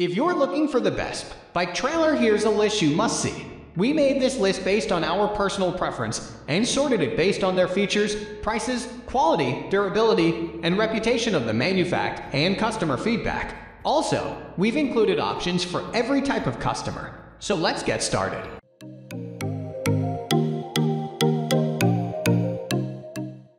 If you're looking for the best bike trailer, here's a list you must see. We made this list based on our personal preference and sorted it based on their features, prices, quality, durability, and reputation of the manufacturer and customer feedback. Also, we've included options for every type of customer. So let's get started.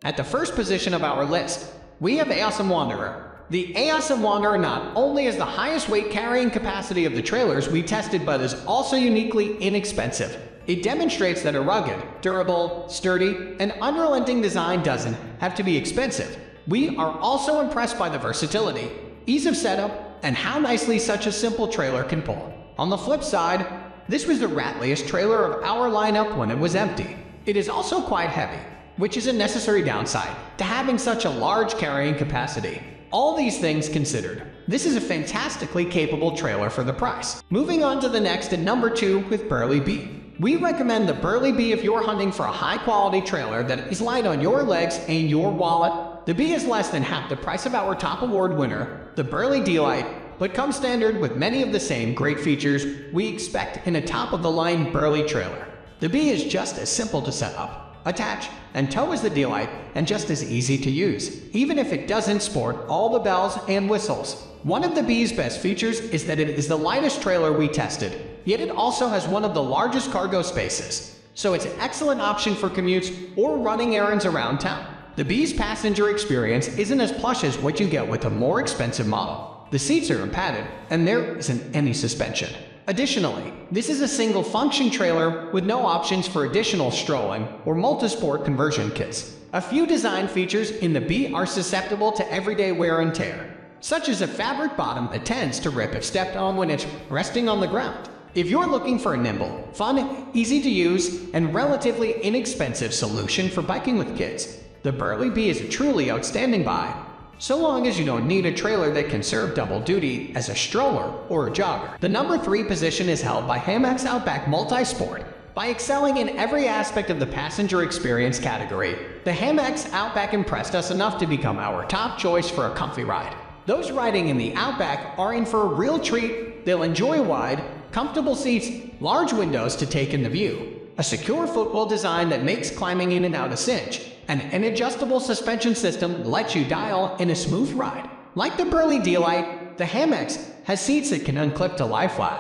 At the first position of our list, we have Aosom Wanderer. The Aosom Wanderer not only has the highest weight carrying capacity of the trailers we tested, but is also uniquely inexpensive. It demonstrates that a rugged, durable, sturdy, and unrelenting design doesn't have to be expensive. We are also impressed by the versatility, ease of setup, and how nicely such a simple trailer can pull. On the flip side, this was the ratliest trailer of our lineup when it was empty. It is also quite heavy, which is a necessary downside to having such a large carrying capacity. All these things considered, this is a fantastically capable trailer for the price. Moving on to the next at number 2 with Burley Bee. We recommend the Burley Bee if you're hunting for a high-quality trailer that is light on your legs and your wallet. The Bee is less than half the price of our top award winner, the Burley D'Lite, but comes standard with many of the same great features we expect in a top-of-the-line Burley trailer. The Bee is just as simple to set up, attach, and tow as the D'Lite and just as easy to use, even if it doesn't sport all the bells and whistles. One of the Bee's best features is that it is the lightest trailer we tested, yet it also has one of the largest cargo spaces, so it's an excellent option for commutes or running errands around town. The Bee's passenger experience isn't as plush as what you get with a more expensive model. The seats are padded, and there isn't any suspension. Additionally, this is a single function trailer with no options for additional strolling or multisport conversion kits. A few design features in the Bee are susceptible to everyday wear and tear, such as a fabric bottom that tends to rip if stepped on when it's resting on the ground. If you're looking for a nimble, fun, easy to use, and relatively inexpensive solution for biking with kids, the Burley Bee is a truly outstanding buy so long as you don't need a trailer that can serve double duty as a stroller or a jogger. The number 3 position is held by Hamax Outback Multisport. By excelling in every aspect of the passenger experience category, the Hamax Outback impressed us enough to become our top choice for a comfy ride. Those riding in the Outback are in for a real treat. They'll enjoy wide, comfortable seats, large windows to take in the view, a secure footwell design that makes climbing in and out a cinch, and an adjustable suspension system lets you dial in a smooth ride. Like the Burley D'Lite, the Hamax has seats that can unclip to lie flat,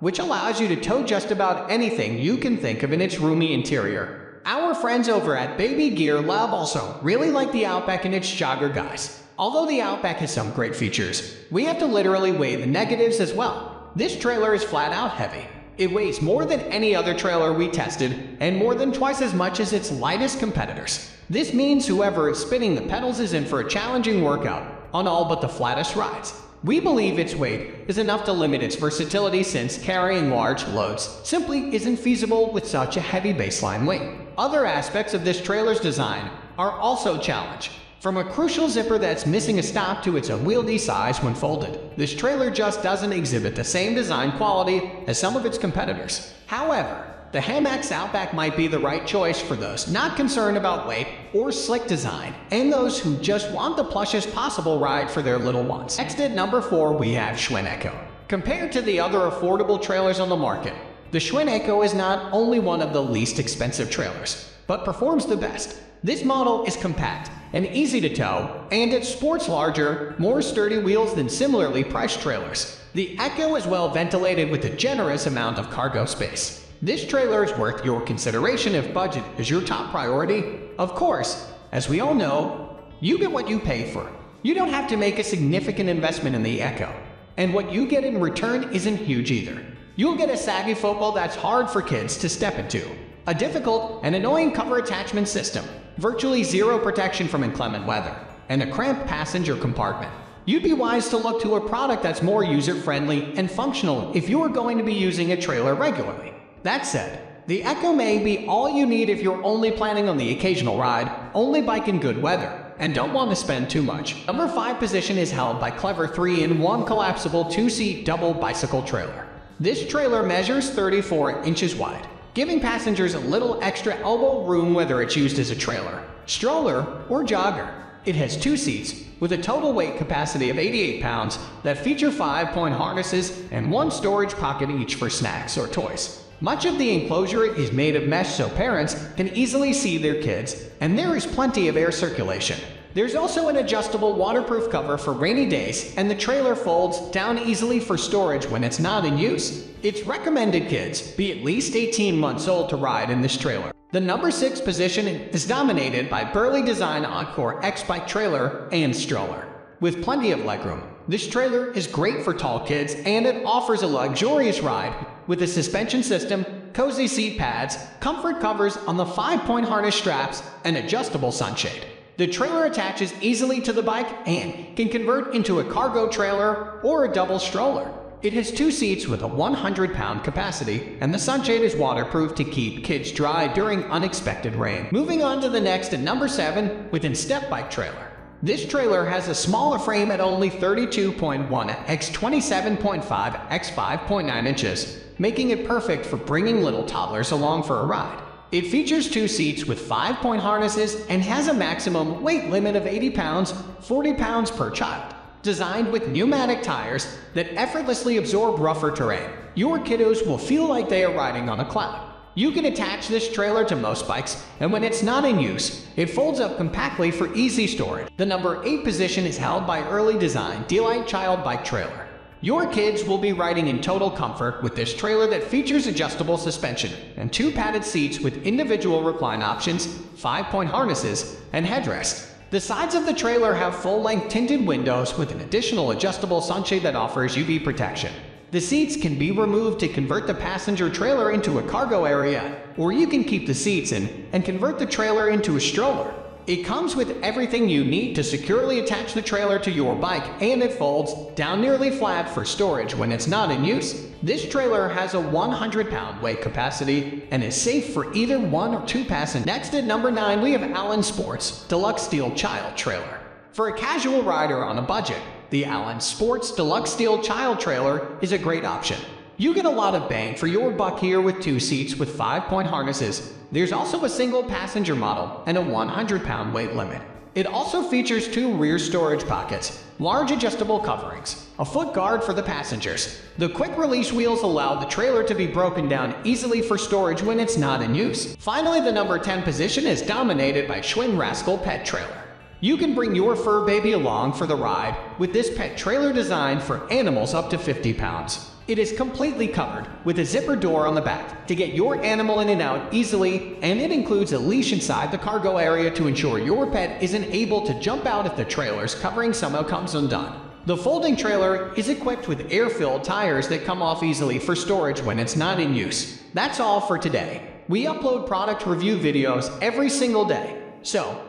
which allows you to tow just about anything you can think of in its roomy interior. Our friends over at Baby Gear Lab also really like the Outback and its jogger guys. Although the Outback has some great features, we have to literally weigh the negatives as well. This trailer is flat out heavy, it weighs more than any other trailer we tested, and more than twice as much as its lightest competitors. This means whoever is spinning the pedals is in for a challenging workout on all but the flattest rides. We believe its weight is enough to limit its versatility since carrying large loads simply isn't feasible with such a heavy baseline weight. Other aspects of this trailer's design are also challenged, from a crucial zipper that's missing a stop to its unwieldy size when folded, this trailer just doesn't exhibit the same design quality as some of its competitors. However, the Hamax Outback might be the right choice for those not concerned about weight or slick design, and those who just want the plushest possible ride for their little ones. Next at number 4 we have Schwinn Echo. Compared to the other affordable trailers on the market, the Schwinn Echo is not only one of the least expensive trailers, but performs the best. This model is compact and easy to tow, and it sports larger, more sturdy wheels than similarly priced trailers. The Echo is well ventilated with a generous amount of cargo space. This trailer is worth your consideration if budget is your top priority. Of course, as we all know, you get what you pay for. You don't have to make a significant investment in the Echo, and what you get in return isn't huge either. You'll get a saggy footwell that's hard for kids to step into, a difficult and annoying cover attachment system, virtually zero protection from inclement weather, and a cramped passenger compartment. You'd be wise to look to a product that's more user-friendly and functional if you are going to be using a trailer regularly. That said, the Echo may be all you need if you're only planning on the occasional ride, only bike in good weather, and don't want to spend too much. Number 5 position is held by Clevr 3-in-1 collapsible 2-seat double bicycle trailer. This trailer measures 34 inches wide giving passengers a little extra elbow room whether it's used as a trailer, stroller, or jogger. It has two seats with a total weight capacity of 88 pounds that feature 5-point harnesses and one storage pocket each for snacks or toys. Much of the enclosure is made of mesh so parents can easily see their kids, and there is plenty of air circulation. There's also an adjustable waterproof cover for rainy days, and the trailer folds down easily for storage when it's not in use. It's recommended kids be at least 18 months old to ride in this trailer. The number 6 position is dominated by Burley Design Encore X-Bike trailer and stroller. With plenty of legroom, this trailer is great for tall kids and it offers a luxurious ride with a suspension system, cozy seat pads, comfort covers on the 5-point harness straps, and adjustable sunshade. The trailer attaches easily to the bike and can convert into a cargo trailer or a double stroller. It has two seats with a 100 pound capacity, and the sunshade is waterproof to keep kids dry during unexpected rain. Moving on to the next at number 7 with Instep Bike Trailer. This trailer has a smaller frame at only 32.1 x 27.5 x 5.9 inches, making it perfect for bringing little toddlers along for a ride. It features two seats with 5-point harnesses and has a maximum weight limit of 80 pounds, 40 pounds per child. Designed with pneumatic tires that effortlessly absorb rougher terrain, your kiddos will feel like they are riding on a cloud. You can attach this trailer to most bikes, and when it's not in use, it folds up compactly for easy storage. The number 8 position is held by Early Design D'Lite Child Bike Trailer. Your kids will be riding in total comfort with this trailer that features adjustable suspension and two padded seats with individual recline options, five-point harnesses, and headrest. The sides of the trailer have full-length tinted windows with an additional adjustable sunshade that offers UV protection. The seats can be removed to convert the passenger trailer into a cargo area, or you can keep the seats in and convert the trailer into a stroller. It comes with everything you need to securely attach the trailer to your bike and it folds down nearly flat for storage when it's not in use. This trailer has a 100 pound weight capacity and is safe for either one or two passengers. Next at number 9 we have Allen Sports Deluxe Steel Child Trailer. For a casual rider on a budget, the Allen Sports Deluxe Steel Child Trailer is a great option. You get a lot of bang for your buck here with two seats with 5-point harnesses. There's also a single passenger model and a 100-pound weight limit. It also features two rear storage pockets, large adjustable coverings, a foot guard for the passengers. The quick release wheels allow the trailer to be broken down easily for storage when it's not in use. Finally, the number 10 position is dominated by Schwinn Rascal Pet Trailer. You can bring your fur baby along for the ride with this pet trailer designed for animals up to 50 pounds. It is completely covered with a zipper door on the back to get your animal in and out easily, and it includes a leash inside the cargo area to ensure your pet isn't able to jump out if the trailer's covering somehow comes undone. The folding trailer is equipped with air-filled tires that come off easily for storage when it's not in use. That's all for today. We upload product review videos every single day, so